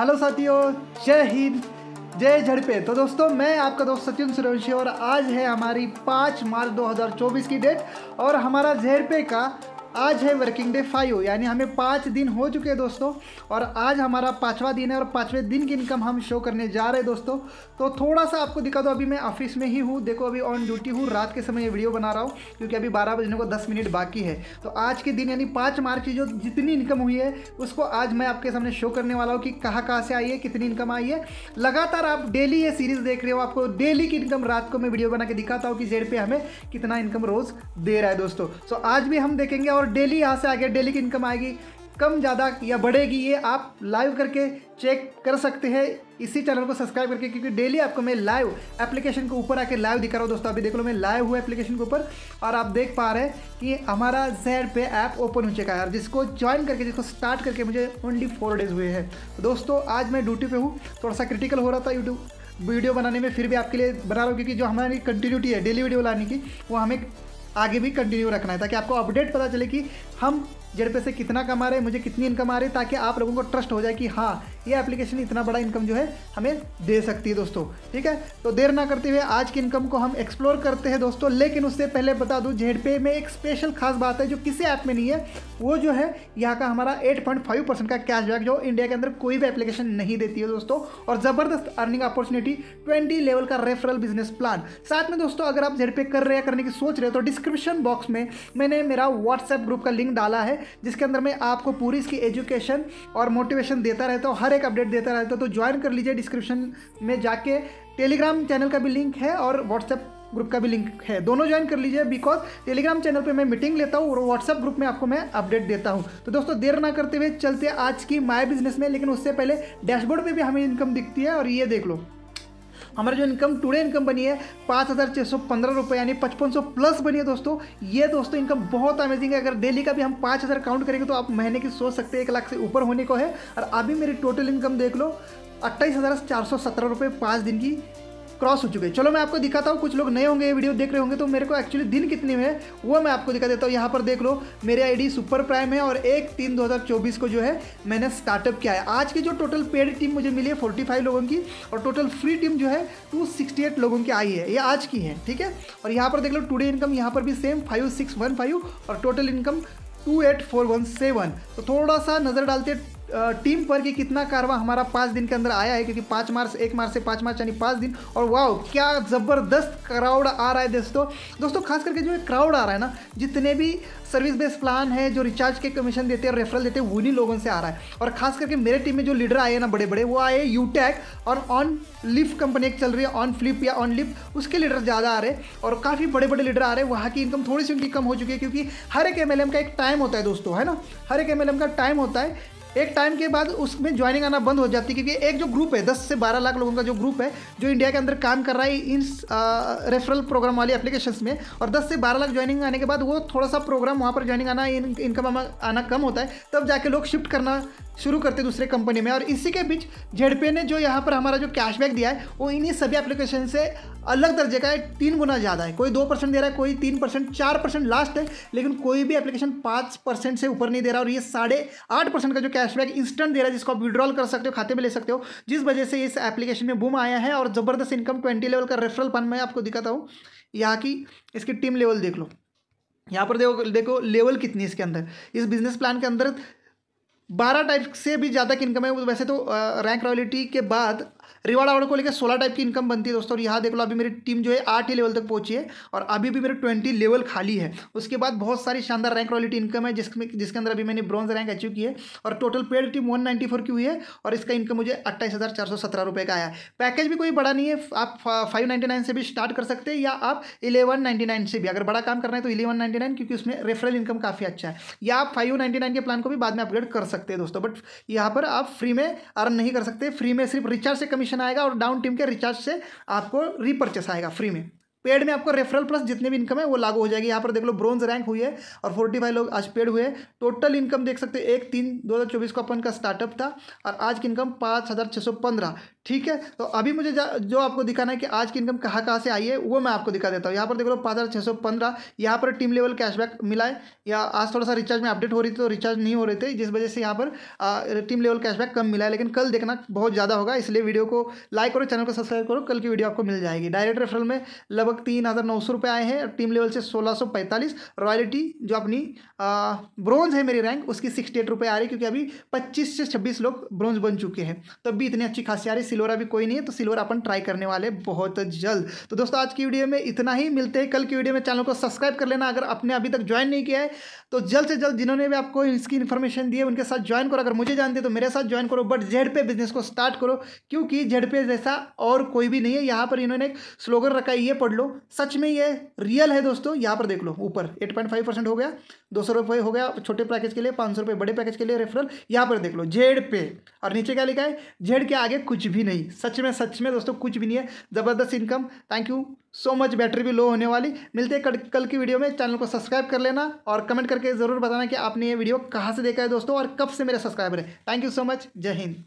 Hello साथियों, जय हिंद, जय झड़पे। तो दोस्तों, मैं आपका दोस्त सचिन सूर्यवंशी और आज है हमारी पाँच मार्च 2024 की डेट और हमारा झड़पे का आज है वर्किंग डे फाइव यानी हमें पाँच दिन हो चुके हैं दोस्तों, और आज हमारा पाँचवा दिन है और पाँचवें दिन की इनकम हम शो करने जा रहे हैं दोस्तों। तो थोड़ा सा आपको दिखा दो, अभी मैं ऑफ़िस में ही हूँ। देखो, अभी ऑन ड्यूटी हूँ। रात के समय ये वीडियो बना रहा हूँ, क्योंकि अभी बारह बजने को दस मिनट बाकी है। तो आज के दिन, यानी पाँच मार्च की जो जितनी इनकम हुई है, उसको आज मैं आपके सामने शो करने वाला हूँ कि कहाँ कहाँ से आई है, कितनी इनकम आई है। लगातार आप डेली ये सीरीज़ देख रहे हो, आपको डेली की इनकम रात को मैं वीडियो बना के दिखाता हूँ कि जेड पे हमें कितना इनकम रोज़ दे रहा है दोस्तों। सो आज भी हम देखेंगे और डेली यहाँ से आगे डेली की इनकम आएगी, कम ज़्यादा या बढ़ेगी, ये आप लाइव करके चेक कर सकते हैं। इसी चैनल को सब्सक्राइब करके, क्योंकि डेली आपको मैं लाइव एप्लीकेशन के ऊपर आके लाइव दिखा रहा हूँ। दोस्तों अभी देख लो, मैं लाइव हूँ एप्लीकेशन के ऊपर, और आप देख पा रहे हैं कि हमारा जेड पे ऐप ओपन हो चुका है। और जिसको ज्वाइन करके, जिसको स्टार्ट करके मुझे ओनली फोर डेज़ हुए हैं। तो दोस्तों, आज मैं ड्यूटी पे हूँ थोड़ा सा क्रिटिकल हो रहा था यूट्यूब वीडियो बनाने में, फिर भी आपके लिए बना रहा हूँ, क्योंकि जो हमारी कंटिन्यूटी है डेली वीडियो लाने की, वो हमें आगे भी कंटिन्यू रखना है, ताकि आपको अपडेट पता चले कि हम जेड पे से कितना कमा रहे हैं, मुझे कितनी इनकम आ रही है, ताकि आप लोगों को ट्रस्ट हो जाए कि हाँ ये एप्लीकेशन इतना बड़ा इनकम जो है हमें दे सकती है दोस्तों, ठीक है? तो देर ना करते हुए आज की इनकम को हम एक्सप्लोर करते हैं दोस्तों, लेकिन उससे पहले बता दूँ जेड पे में एक स्पेशल खास बात है जो किसी ऐप में नहीं है, वो जो है यहाँ का हमारा एट पॉइंट फाइव परसेंट का कैशबैक जो इंडिया के अंदर कोई भी एप्लीकेशन नहीं देती है दोस्तों, और ज़बरदस्त अर्निंग अपॉर्चुनिटी ट्वेंटी लेवल का रेफरल बिज़नेस प्लान साथ में दोस्तों, अगर आप जेड पे कर रहे हैं करने की सोच रहे हो तो डिस्क्रिप्शन बॉक्स में मैंने मेरा व्हाट्सएप ग्रुप का लिंक डाला है, जिसके अंदर मैं आपको पूरी इसकी एजुकेशन और मोटिवेशन देता रहता हूँ। हर एक अपडेट देता रहता है तो ज्वाइन कर लीजिए डिस्क्रिप्शन में जाके। टेलीग्राम चैनल का भी लिंक है और व्हाट्सएप ग्रुप का भी लिंक है। दोनों ज्वाइन कर लीजिए बिकॉज़ टेलीग्राम चैनल पे मैं मीटिंग लेता हूँ और व्हाट्सएप ग्रुप में आपको मैं अपडेट देता हूँ। तो दोस्तों, देर ना करते हुए चलते आज की माई बिज़नेस में, लेकिन उससे पहले डैशबोर्ड पे भी हमें इनकम दिखती है और ये देख लो। हमारा जो इनकम टुडे इनकम बनी है, पाँच हज़ार छः सौ पंद्रह रुपये यानी पचपन सौ प्लस बनी है दोस्तों। ये दोस्तों इनकम बहुत अमेजिंग है। अगर डेली का भी हम पाँच हज़ार काउंट करेंगे तो आप महीने की सोच सकते हैं, एक लाख से ऊपर होने को है। और अभी मेरी टोटल इनकम देख लो, अट्ठाईस हज़ार चार सौ सत्रह रुपये पाँच दिन की। क्रॉस हो चुके हैं। चलो मैं आपको दिखाता हूँ, कुछ लोग नए होंगे, ये वीडियो देख रहे होंगे तो मेरे को एक्चुअली दिन कितने में वो मैं आपको दिखा देता हूँ। यहाँ पर देख लो, मेरे आईडी सुपर प्राइम है और एक तीन दो को जो है, मैंने स्टार्टअप किया है। आज की जो टोटल पेड टीम मुझे मिली है फोर्टी लोगों की और टोटल फ्री टीम जो है टू लोगों की आई है। ये आज की है, ठीक है? और यहाँ पर देख लो टूडे इनकम यहाँ पर भी same five six one five और total income two eight four one seven तो थोड़ा सा नज़र डालते टीम पर कि कितना कारवा हमारा पाँच दिन के अंदर आया है, क्योंकि पाँच मार्च, एक मार्च से पाँच मार्च यानी पाँच दिन। और वाह क्या ज़बरदस्त क्राउड आ रहा है दोस्तों। दोस्तों, खास करके जो क्राउड आ रहा है ना, जितने भी सर्विस बेस्ड प्लान है, जो रिचार्ज के कमीशन देते हैं रेफरल देते हैं उन्हीं लोगों से आ रहा है। और खास करके मेरे टीम में जो लीडर आए हैं ना बड़े बड़े वो आए यूटैक और ऑन लिफ कंपनी एक चल रही है ऑन फ्लिप या ऑन लिप उसके लीडर ज़्यादा आ रहे हैं। और काफ़ी बड़े बड़े लीडर आ रहे हैं, वहाँ की इनकम थोड़ी सी उनकी कम हो चुकी है, क्योंकि हर एक एमएलएम का एक टाइम होता है दोस्तों, है ना? हर एक एमएलएम का टाइम होता है एक टाइम के बाद उसमें ज्वाइनिंग आना बंद हो जाती है क्योंकि एक जो ग्रुप है दस से बारह लाख लोगों का जो ग्रुप है जो इंडिया के अंदर काम कर रहा है इन रेफरल प्रोग्राम वाली एप्लीकेशन में और दस से बारह लाख ज्वाइनिंग आने के बाद वो थोड़ा सा प्रोग्राम वहाँ पर ज्वाइनिंग आना इन, इनकम आना कम होता है तब जाके लोग शिफ्ट करना शुरू करते दूसरे कंपनी में। और इसी के बीच जेडपे ने जो यहाँ पर हमारा जो कैशबैक दिया है, वो इन्हीं सभी एप्लीकेशन से अलग दर्जे का है, तीन गुना ज़्यादा है। कोई दो परसेंट दे रहा है, कोई तीन परसेंट चार परसेंट लास्ट है, लेकिन कोई भी एप्लीकेशन पाँच परसेंट से ऊपर नहीं दे रहा। और ये साढ़े आठ परसेंट का जो कैशबैक इंस्टेंट दे रहा है, जिसको आप विड्रॉल कर सकते हो, खाते में ले सकते हो, जिस वजह से इस एप्लीकेशन में बूम आया है। और ज़बरदस्त इनकम ट्वेंटी लेवल का रेफरल फंड मैं आपको दिखाता हूँ। यहाँ की इसकी टीम लेवल देख लो। यहाँ पर देखो देखो लेवल कितनी इसके अंदर। इस बिज़नेस प्लान के अंदर बारह टाइप से भी ज़्यादा की इनकम है वैसे तो रैंक रॉयलिटी के बाद रिवार्ड आवर्ड को लेकर सोलह टाइप की इनकम बनती है दोस्तों। और यहाँ देख लो, अभी मेरी टीम जो है आठ ही लेवल तक पहुँची है और अभी भी मेरे ट्वेंटी लेवल खाली है। उसके बाद बहुत सारी शानदार रैंक रॉयलिटी इनकम है, जिसमें, जिसके अंदर अभी मैंने ब्रॉन्ज रैंक अचीव की है और total paid team one ninety four की हुई है और इसका इनकम मुझे अट्ठाईस हज़ार चार सौ सत्रह रुपये का आया। पैकेज भी कोई बड़ा नहीं है, आप फाइव नाइन्टी नाइन से भी स्टार्ट कर सकते हैं या आप इलेवन नाइन से भी। अगर बड़ा काम करना है तो इलेवन नाइन क्योंकि उसमें रेफरल इनकम काफ़ी अच्छा है। या आप फाइव नाइन्टी नाइन के प्लान को भी बाद में अपग्रेड कर सकते हैं दोस्तों बट यहाँ पर आप फ्री में अर्न नहीं कर सकते। फ्री में सिर्फ़ रिचार्ज से कमीशन आएगा और डाउन टीम के रिचार्ज से आपको रीपर्चेस आएगा फ्री में। पेड में आपको रेफरल प्लस जितने भी इनकम है, वो लागू हो जाएगी। यहाँ पर देख लो ब्रोंज रैंक हुई है और फोर्टी फाइव लोग आज पेड हुए टोटल इनकम देख सकते हैं, एक तीन, दो हज़ार चौबीस को अपन का स्टार्टअप था और आज की इनकम पाँच हज़ार छः सौ पंद्रह। ठीक है? तो अभी मुझे जो आपको दिखाना है कि आज की इनकम कहाँ कहाँ से आई है, वो मैं आपको दिखा देता हूँ। यहाँ पर देख लो पाँच हज़ार छः सौ पंद्रह। यहाँ पर टीम लेवल कैशबैक मिला है। या आज थोड़ा सा रिचार्ज में अपडेट हो रही थी तो रिचार्ज नहीं हो रहे थे, जिस वजह से यहाँ पर टीम लेवल कैशबैक कम मिला है। लेकिन कल देखना बहुत ज़्यादा होगा, इसलिए वीडियो को लाइक करो चैनल को सब्सक्राइब करो, कल की वीडियो आपको मिल जाएगी। डायरेक्ट रेफरल में लगभग तीन हज़ार नौ सौ रुपये आए हैं टीम लेवल से सोलह सौ पैंतालीस। रॉयल्टी जो अपनी ब्रॉन्ज है मेरी रैंक उसकी सिक्सटी एट रुपये आ रही है, क्योंकि अभी पच्चीस से छब्बीस लोग ब्रॉन्ज बन चुके हैं। तब भी इतनी अच्छी खासी आ रही सिल्वर अभी कोई नहीं है तो सिल्वर अपन ट्राई करने वाले बहुत जल्द। तो दोस्तों, आज की वीडियो में इतना ही। मिलते हैं कल की वीडियो में। चैनल को सब्सक्राइब कर लेना अगर आपने अभी तक ज्वाइन नहीं किया है। तो जल्द से जल्द जिन्होंने भी आपको इसकी इन्फॉर्मेशन दी है, उनके साथ ज्वाइन करो। अगर मुझे जानते तो मेरे साथ ज्वाइन करो। बट जेड पे बिज़नेस को स्टार्ट करो, क्योंकि जेड पे जैसा और कोई भी नहीं है। यहाँ पर इन्होंने एक स्लोगन रखा है ये पढ़ लो। सच में ये रियल है दोस्तों। यहाँ पर देख लो, ऊपर। एट हो गया, दो हो गया छोटे पैकेज के लिए, पाँच बड़े पैकेज के लिए रेफरल यहाँ पर देख लो जेड पे। और नीचे क्या लिखा है? जेड के आगे कुछ भी नहीं। सच में सच में दोस्तों, कुछ भी नहीं है। ज़बरदस्त income thank you so much battery भी लो होने वाली। मिलते हैं कल की वीडियो में। चैनल को सब्सक्राइब कर लेना और कमेंट करके ज़रूर बताना कि आपने ये वीडियो कहाँ से देखा है दोस्तों और कब से मेरे सब्सक्राइबर है। थैंक यू सो मच जय हिंद।